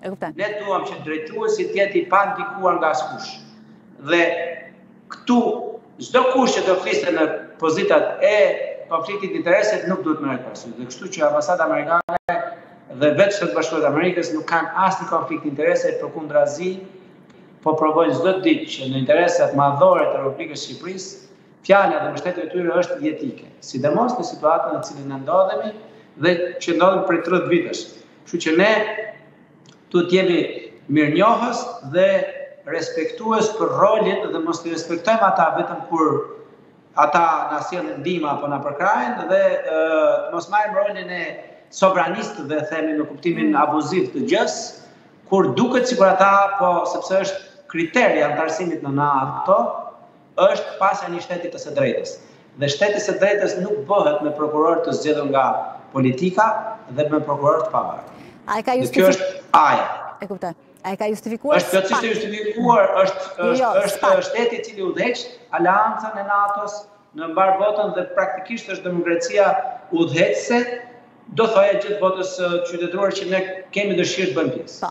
E kuptoj. Ne duam që drejtuesi të jetë i pandikuar nga askush. Dhe këtu çdokush që do fliste në pozitat e konfliktit të interesave nuk duhet të merret parasysh. Dhe kështu që ambasada amerikane dhe vetë Shtetet e Bashkuara të Amerikës nuk kanë asnjë konflikt interesi, përkundrazi po provojnë çdo ditë që në interesat madhore të Republikës së Shqipërisë, fjala dhe mbështetja e tyre është jetike, sidomos në situatën në cilën ne ndodhemi dhe që ndodhemi prej 30 vitesh. Kështu që ne duhet të jemi mirënjohës dhe respektues për rolin dhe mos t'i respektojmë ata vetëm kur ata na sjellin ndihma apo na përkrahin dhe mos marrim rolin e sovranistëve, themi në kuptimin mm. abuziv të gjës, kur duket sikur ata po sepse është kriter i antarësimit në NATO, është pasja e një shteti të së drejtës. Dhe shteti i së drejtës nuk bëhet me prokurorë të zgjedhur nga politika dhe me prokurorë të pavarur. A e ka justifikuar? Kjo është ajo. E kuptoj. A e ka justifikuar? Është plotësisht e justifikuar, është jo, jo, është është shteti i cili udhëheq aleancën e NATO-s në mbarë botën dhe praktikisht është demokracia udhëheqëse do thoja gjithë botës qytetëruar që ne kemi dëshirë të bëjmë pjesë. Po.